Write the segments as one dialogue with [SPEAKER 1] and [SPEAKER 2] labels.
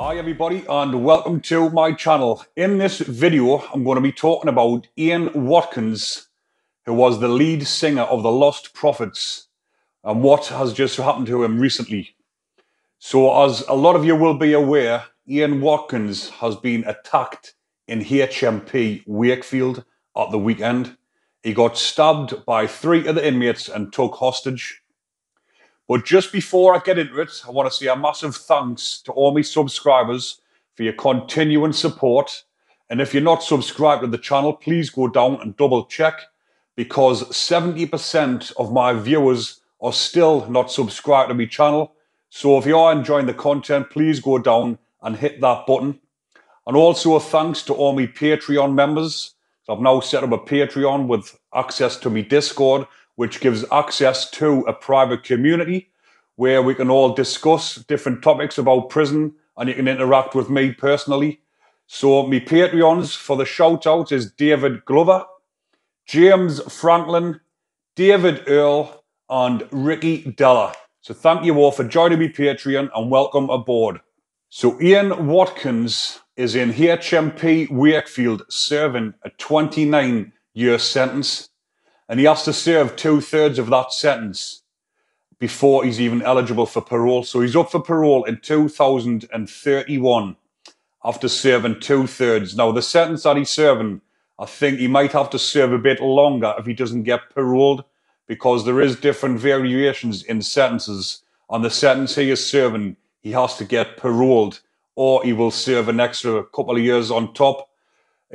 [SPEAKER 1] Hi everybody and welcome to my channel. In this video I'm going to be talking about Ian Watkins who was the lead singer of the Lostprophets and what has just happened to him recently. So as a lot of you will be aware, Ian Watkins has been attacked in HMP Wakefield at the weekend. He got stabbed by three other inmates and took hostage. But just before I get into it, I want to say a massive thanks to all my subscribers for your continuing support. And if you're not subscribed to the channel, please go down and double check because 70% of my viewers are still not subscribed to my channel. So if you are enjoying the content, please go down and hit that button. And also a thanks to all my Patreon members. I've now set up a Patreon with access to my Discord which gives access to a private community where we can all discuss different topics about prison and you can interact with me personally. So my Patreons for the shout out is David Glover, James Franklin, David Earl, and Ricky Della. So thank you all for joining me Patreon and welcome aboard. So Ian Watkins is in HMP Wakefield serving a 29 year sentence and he has to serve two thirds of that sentence before he's even eligible for parole. So he's up for parole in 2031 after serving two thirds. Now, the sentence that he's serving, I think he might have to serve a bit longer if he doesn't get paroled because there is different variations in sentences. On the sentence he is serving, he has to get paroled or he will serve an extra couple of years on top.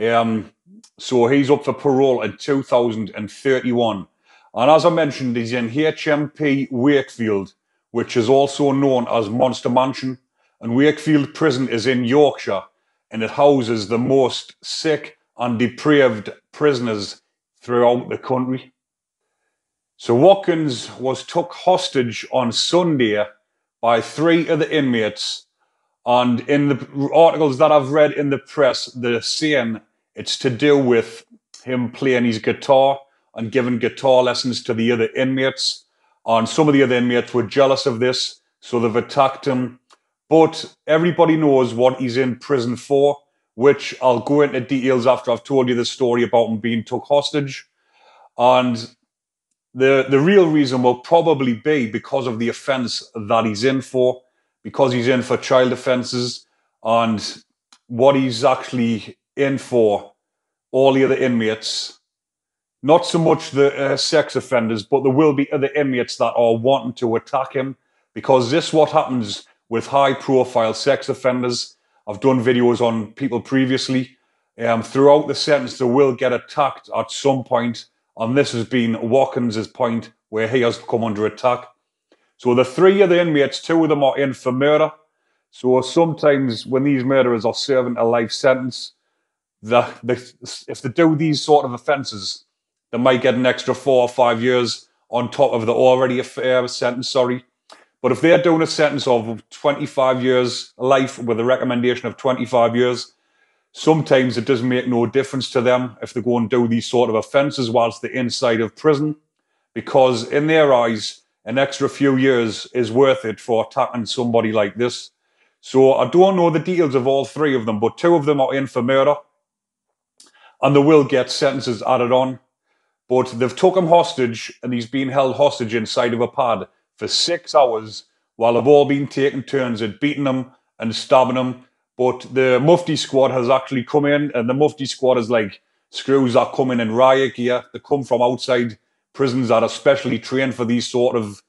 [SPEAKER 1] Um, so he's up for parole in 2031. And as I mentioned, he's in HMP Wakefield, which is also known as Monster Mansion. And Wakefield Prison is in Yorkshire, and it houses the most sick and depraved prisoners throughout the country. So Watkins was took hostage on Sunday by three of the inmates. And in the articles that I've read in the press, they're saying it's to do with him playing his guitar and giving guitar lessons to the other inmates. And some of the other inmates were jealous of this, so they've attacked him. But everybody knows what he's in prison for, which I'll go into details after I've told you the story about him being took hostage. And the the real reason will probably be because of the offence that he's in for, because he's in for child offences, and what he's actually in for all the other inmates. Not so much the uh, sex offenders, but there will be other inmates that are wanting to attack him because this what happens with high profile sex offenders. I've done videos on people previously. Um, throughout the sentence, they will get attacked at some point. and this has been Watkins' point where he has come under attack. So the three other inmates, two of them are in for murder. So sometimes when these murderers are serving a life sentence, the, the, if they do these sort of offences, they might get an extra four or five years on top of the already a sentence. Sorry, but if they're doing a sentence of 25 years life with a recommendation of 25 years, sometimes it doesn't make no difference to them if they go and do these sort of offences whilst they're inside of prison, because in their eyes, an extra few years is worth it for attacking somebody like this. So I don't know the details of all three of them, but two of them are in for murder and they will get sentences added on. But they've took him hostage, and he's been held hostage inside of a pad for six hours while they've all been taking turns at beating him and stabbing him. But the Mufti squad has actually come in, and the Mufti squad is like screws are coming in riot gear. They come from outside prisons that are specially trained for these sort of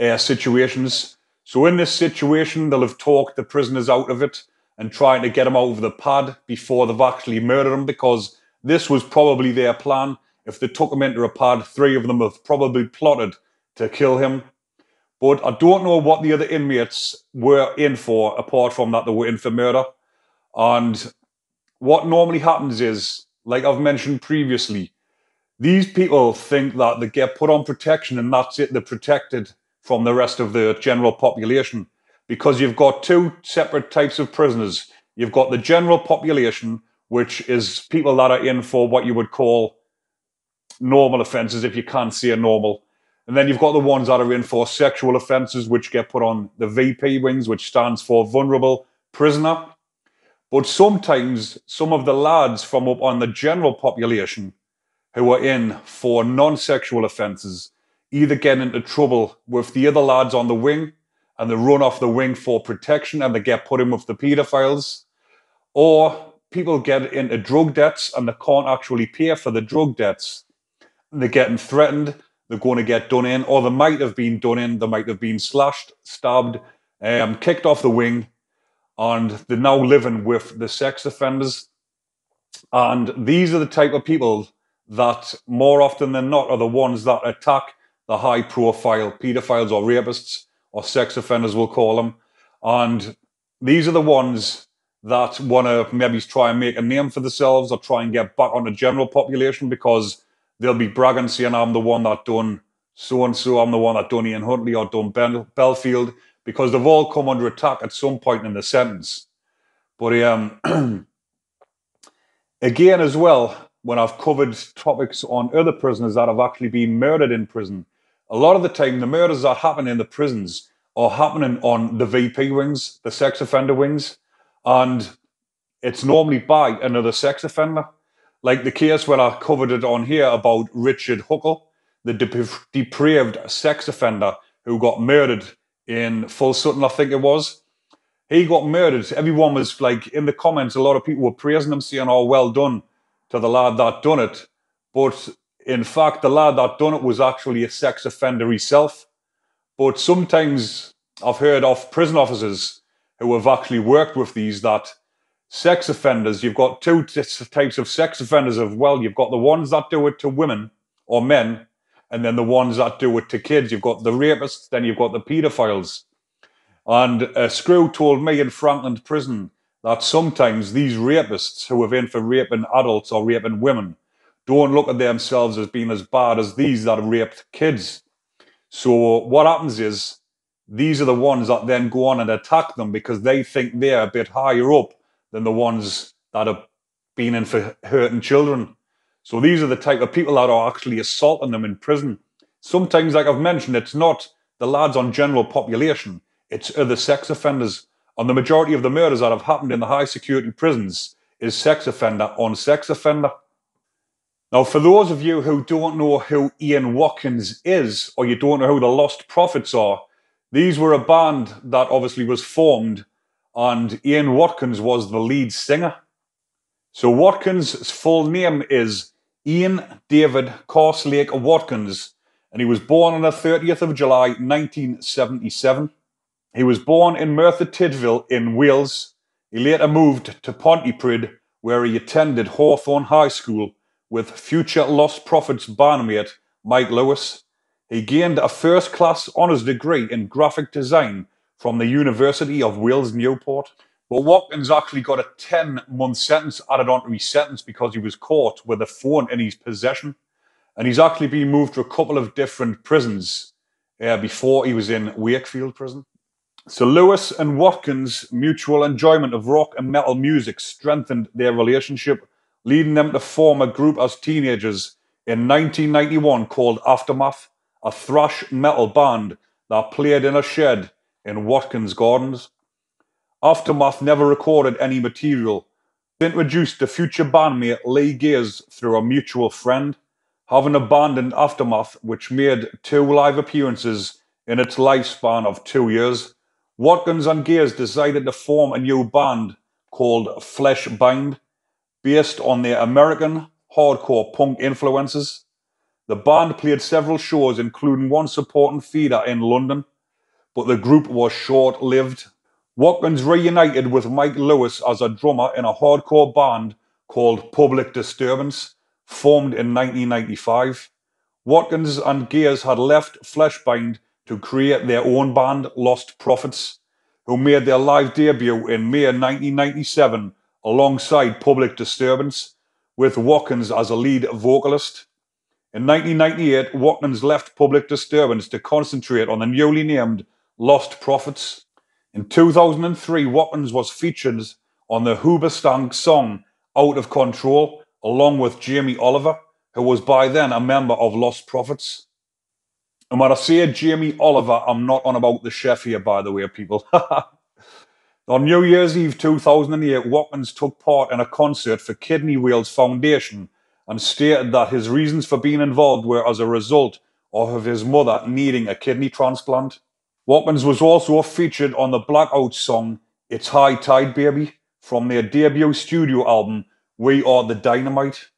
[SPEAKER 1] uh, situations. So in this situation, they'll have talked the prisoners out of it and trying to get him over the pad before they've actually murdered him because this was probably their plan. If they took him into a pad, three of them have probably plotted to kill him. But I don't know what the other inmates were in for, apart from that they were in for murder. And what normally happens is, like I've mentioned previously, these people think that they get put on protection and that's it, they're protected from the rest of the general population because you've got two separate types of prisoners. You've got the general population, which is people that are in for what you would call normal offences, if you can't see a normal. And then you've got the ones that are in for sexual offences, which get put on the VP wings, which stands for vulnerable prisoner. But sometimes some of the lads from up on the general population who are in for non sexual offences either get into trouble with the other lads on the wing and they run off the wing for protection and they get put in with the paedophiles, or people get into drug debts and they can't actually pay for the drug debts. They're getting threatened, they're going to get done in, or they might have been done in, they might have been slashed, stabbed, um, kicked off the wing, and they're now living with the sex offenders. And these are the type of people that more often than not are the ones that attack the high profile pedophiles or rapists or sex offenders, we'll call them. And these are the ones that want to maybe try and make a name for themselves or try and get back on the general population because they'll be bragging saying, I'm the one that done so and so, I'm the one that done Ian Huntley or done ben- Bellfield because they've all come under attack at some point in the sentence. But um, again, as well, when I've covered topics on other prisoners that have actually been murdered in prison, a lot of the time the murders that happen in the prisons are happening on the VP wings, the sex offender wings, and it's normally by another sex offender. Like the case where I covered it on here about Richard Huckle, the depraved sex offender who got murdered in Full Sutton, I think it was. He got murdered. Everyone was like in the comments, a lot of people were praising him, saying, Oh, well done to the lad that done it. But in fact, the lad that done it was actually a sex offender himself. But sometimes I've heard of prison officers who have actually worked with these that sex offenders, you've got two types of sex offenders as well. You've got the ones that do it to women or men, and then the ones that do it to kids. You've got the rapists, then you've got the paedophiles. And a screw told me in Frankland prison that sometimes these rapists who have in for raping adults or raping women don't look at themselves as being as bad as these that have raped kids. So what happens is these are the ones that then go on and attack them because they think they're a bit higher up than the ones that have been in for hurting children. So these are the type of people that are actually assaulting them in prison. Sometimes, like I've mentioned, it's not the lads on general population, it's other sex offenders and the majority of the murders that have happened in the high security prisons is sex offender on sex offender. Now, for those of you who don't know who Ian Watkins is, or you don't know who the Lostprophets are, these were a band that obviously was formed, and Ian Watkins was the lead singer. So Watkins' full name is Ian David Carslake Watkins, and he was born on the 30th of July 1977. He was born in Merthyr Tydfil in Wales. He later moved to Pontypridd, where he attended Hawthorn High School with future Lostprophets bandmate Mike Lewis. He gained a first class honours degree in graphic design from the University of Wales Newport. But Watkins actually got a 10 month sentence added onto his sentence because he was caught with a phone in his possession. And he's actually been moved to a couple of different prisons uh, before he was in Wakefield prison. So Lewis and Watkins' mutual enjoyment of rock and metal music strengthened their relationship, leading them to form a group as teenagers in 1991 called Aftermath, a thrash metal band that played in a shed in Watkins Gardens. Aftermath never recorded any material, introduced to future bandmate Lee Gaze through a mutual friend, having abandoned Aftermath, which made two live appearances in its lifespan of two years. Watkins and Gaze decided to form a new band called Fleshbind, based on their American hardcore punk influences. The band played several shows, including one supporting feeder in London, but the group was short lived. Watkins reunited with Mike Lewis as a drummer in a hardcore band called Public Disturbance, formed in 1995. Watkins and Gaze had left Fleshbind to create their own band, Lostprophets, who made their live debut in May 1997 alongside Public Disturbance, with Watkins as a lead vocalist. In 1998, Watkins left Public Disturbance to concentrate on the newly named Lostprophets. In 2003, Watkins was featured on the Hoobastank song Out of Control, along with Jamie Oliver, who was by then a member of Lostprophets. And when I say Jamie Oliver, I'm not on about the chef here, by the way, people. On New Year's Eve 2008, Watkins took part in a concert for Kidney Wales Foundation and stated that his reasons for being involved were as a result of his mother needing a kidney transplant. Watkins was also featured on the Blackout song It's High Tide Baby from their debut studio album We Are the Dynamite.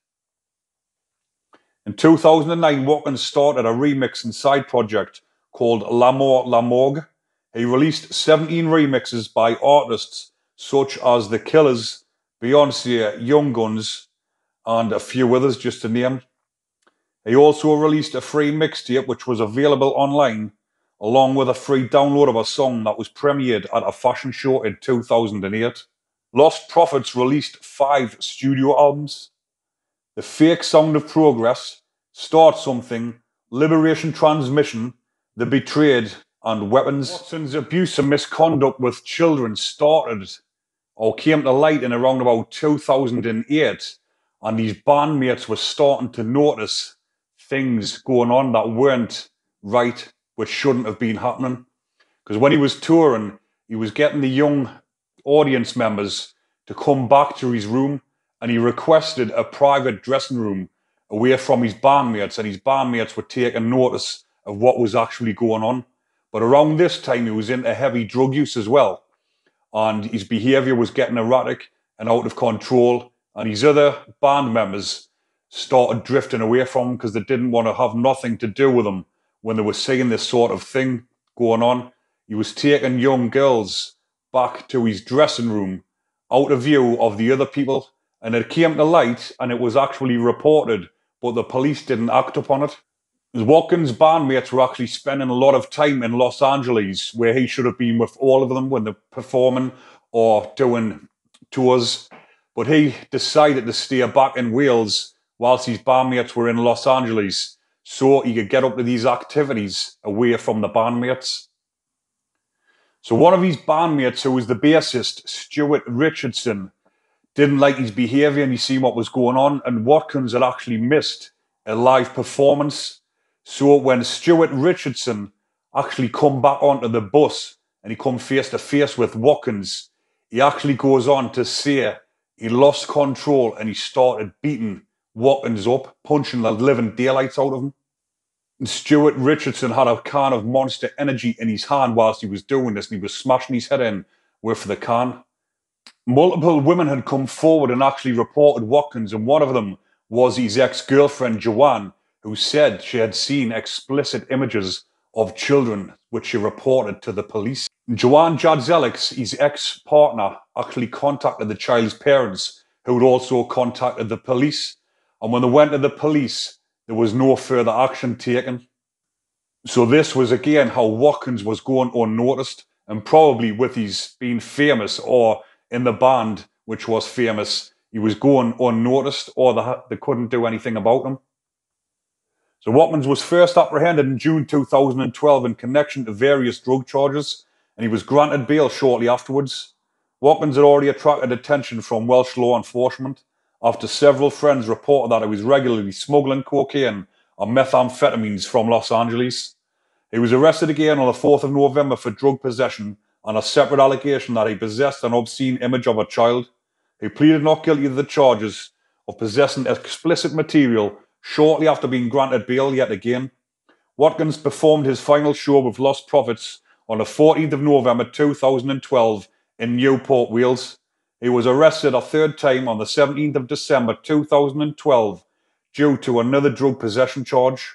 [SPEAKER 1] In 2009, Watkins started a remix and side project called L'amour la morgue. He released 17 remixes by artists such as The Killers, Beyonce, Young Guns, and a few others, just to name. He also released a free mixtape which was available online, along with a free download of a song that was premiered at a fashion show in 2008. Lostprophets released five studio albums. The Fake Sound of Progress, Start Something, Liberation Transmission, The Betrayed, and Weapons. Watson's abuse and misconduct with children started or came to light in around about 2008, and these bandmates were starting to notice things going on that weren't right, which shouldn't have been happening. Because when he was touring, he was getting the young audience members to come back to his room and he requested a private dressing room away from his bandmates, and his bandmates were taking notice of what was actually going on. But around this time, he was into heavy drug use as well, and his behaviour was getting erratic and out of control. And his other band members started drifting away from him because they didn't want to have nothing to do with him when they were seeing this sort of thing going on. He was taking young girls back to his dressing room out of view of the other people, and it came to light and it was actually reported but the police didn't act upon it. Watkins' bandmates were actually spending a lot of time in Los Angeles, where he should have been with all of them when they're performing or doing tours. But he decided to stay back in Wales whilst his bandmates were in Los Angeles so he could get up to these activities away from the bandmates. So one of his bandmates, who was the bassist, Stuart Richardson, didn't like his behaviour and he seen what was going on. And Watkins had actually missed a live performance. So when Stuart Richardson actually come back onto the bus and he come face to face with Watkins, he actually goes on to say he lost control and he started beating Watkins up, punching the living daylights out of him. And Stuart Richardson had a can of monster energy in his hand whilst he was doing this and he was smashing his head in with the can multiple women had come forward and actually reported Watkins, and one of them was his ex girlfriend, Joanne, who said she had seen explicit images of children, which she reported to the police. Joanne Mjadzelics, his ex partner, actually contacted the child's parents, who had also contacted the police. And when they went to the police, there was no further action taken. So, this was again how Watkins was going unnoticed, and probably with his being famous or in the band, which was famous, he was going unnoticed or they, they couldn't do anything about him. So Watkins was first apprehended in June 2012 in connection to various drug charges, and he was granted bail shortly afterwards. Watkins had already attracted attention from Welsh law enforcement after several friends reported that he was regularly smuggling cocaine and methamphetamines from Los Angeles. He was arrested again on the 4th of November for drug possession on a separate allegation that he possessed an obscene image of a child. He pleaded not guilty to the charges of possessing explicit material shortly after being granted bail yet again. Watkins performed his final show with Lostprophets on the 14th of November 2012 in Newport, Wales. He was arrested a third time on the 17th of December 2012 due to another drug possession charge.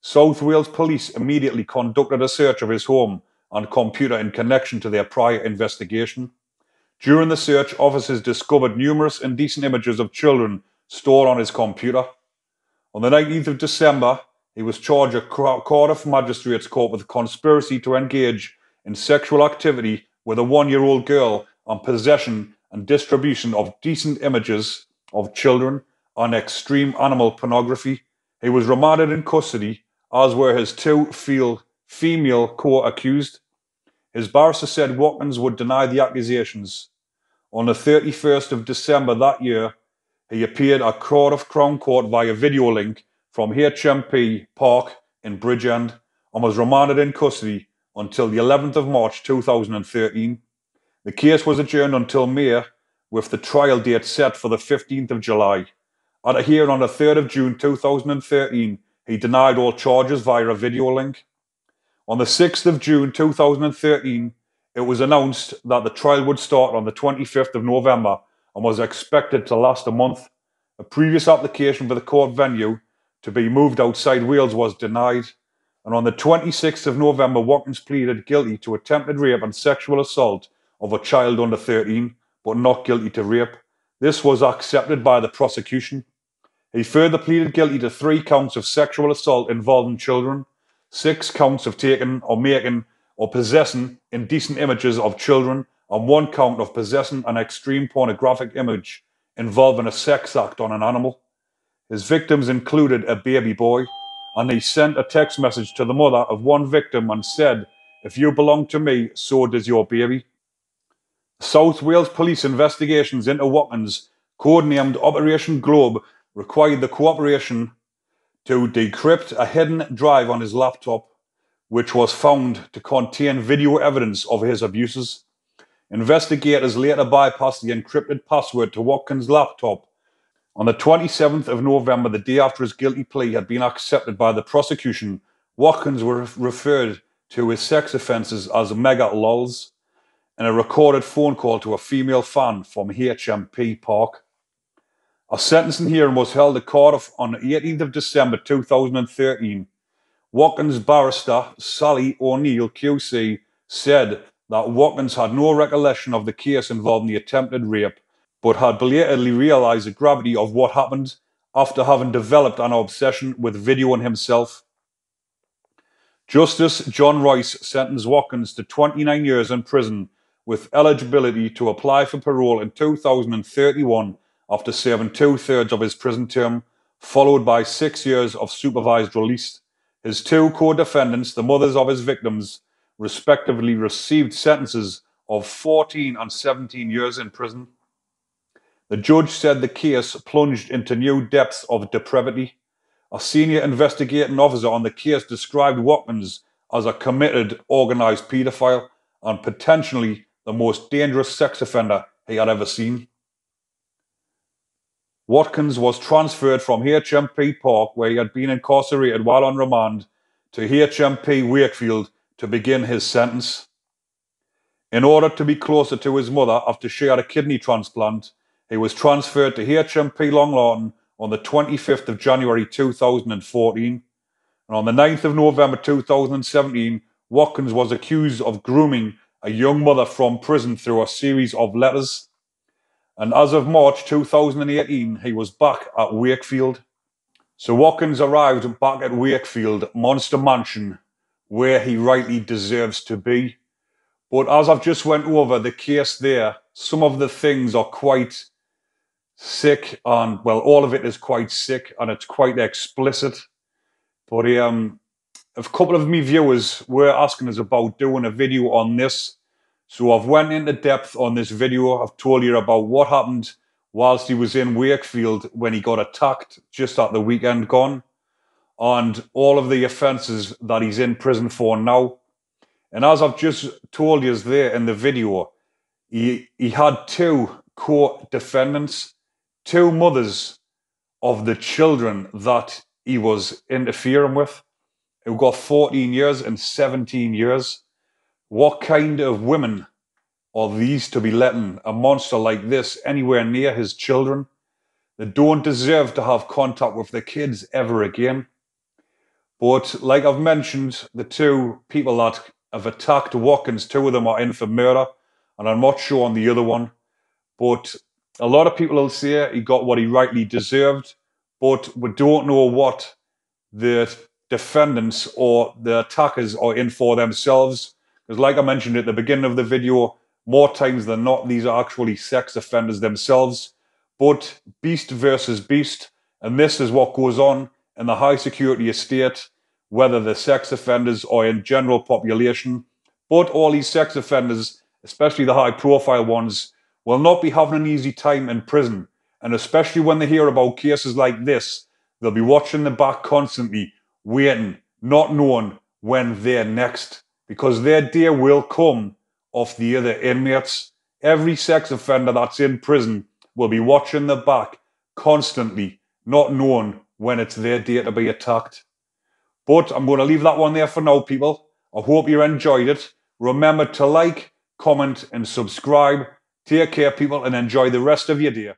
[SPEAKER 1] South Wales police immediately conducted a search of his home and computer in connection to their prior investigation. During the search, officers discovered numerous indecent images of children stored on his computer. On the 19th of December, he was charged at Cardiff Magistrates Court with conspiracy to engage in sexual activity with a one year old girl and possession and distribution of decent images of children and extreme animal pornography. He was remanded in custody, as were his two female co-accused. His barrister said Watkins would deny the accusations. On the 31st of December that year, he appeared at Cardiff Crown Court via video link from HMP Park in Bridgend and was remanded in custody until the 11th of March 2013. The case was adjourned until May, with the trial date set for the 15th of July. At a hearing on the 3rd of June 2013, he denied all charges via a video link. On the 6th of June 2013, it was announced that the trial would start on the 25th of November and was expected to last a month. A previous application for the court venue to be moved outside Wales was denied. And on the 26th of November, Watkins pleaded guilty to attempted rape and sexual assault of a child under 13, but not guilty to rape. This was accepted by the prosecution. He further pleaded guilty to three counts of sexual assault involving children, six counts of taking or making or possessing indecent images of children, and one count of possessing an extreme pornographic image involving a sex act on an animal. His victims included a baby boy, and he sent a text message to the mother of one victim and said, If you belong to me, so does your baby. South Wales Police investigations into Watkins, codenamed Operation Globe, required the cooperation to decrypt a hidden drive on his laptop, which was found to contain video evidence of his abuses. Investigators later bypassed the encrypted password to Watkins' laptop. On the 27th of November, the day after his guilty plea had been accepted by the prosecution, Watkins was referred to his sex offences as mega lols in a recorded phone call to a female fan from HMP Park. A sentencing hearing was held at Cardiff on the 18th of December 2013. Watkins barrister Sally O'Neill QC said that Watkins had no recollection of the case involving the attempted rape, but had belatedly realised the gravity of what happened after having developed an obsession with videoing himself. Justice John Royce sentenced Watkins to 29 years in prison with eligibility to apply for parole in 2031 after serving two thirds of his prison term, followed by six years of supervised release. His two co defendants, the mothers of his victims, respectively received sentences of 14 and 17 years in prison. The judge said the case plunged into new depths of depravity. A senior investigating officer on the case described Watkins as a committed, organised paedophile and potentially the most dangerous sex offender he had ever seen. Watkins was transferred from HMP Park, where he had been incarcerated while on remand, to HMP Wakefield to begin his sentence. In order to be closer to his mother after she had a kidney transplant, he was transferred to HMP Long Lartin on the 25th of January 2014. And on the 9th of November 2017, Watkins was accused of grooming a young mother from prison through a series of letters and as of March 2018, he was back at Wakefield. So Watkins arrived back at Wakefield Monster Mansion, where he rightly deserves to be. But as I've just went over the case there, some of the things are quite sick, and well, all of it is quite sick, and it's quite explicit. But um, a couple of me viewers were asking us about doing a video on this so I've went into depth on this video. I've told you about what happened whilst he was in Wakefield when he got attacked just at the weekend gone and all of the offences that he's in prison for now. And as I've just told you there in the video, he, he had two co-defendants, two mothers of the children that he was interfering with, who got 14 years and 17 years. What kind of women are these to be letting a monster like this anywhere near his children? They don't deserve to have contact with their kids ever again. But like I've mentioned, the two people that have attacked Watkins, two of them are in for murder, and I'm not sure on the other one. But a lot of people will say he got what he rightly deserved, but we don't know what the defendants or the attackers are in for themselves. Because, like I mentioned at the beginning of the video, more times than not, these are actually sex offenders themselves. But beast versus beast, and this is what goes on in the high security estate, whether the sex offenders or in general population. But all these sex offenders, especially the high profile ones, will not be having an easy time in prison. And especially when they hear about cases like this, they'll be watching the back constantly, waiting, not knowing when they're next because their day will come of the other inmates Every sex offender that's in prison will be watching the back constantly, not knowing when it's their day to be attacked. But I'm going to leave that one there for now, people. I hope you enjoyed it. Remember to like, comment, and subscribe. Take care, people, and enjoy the rest of your day.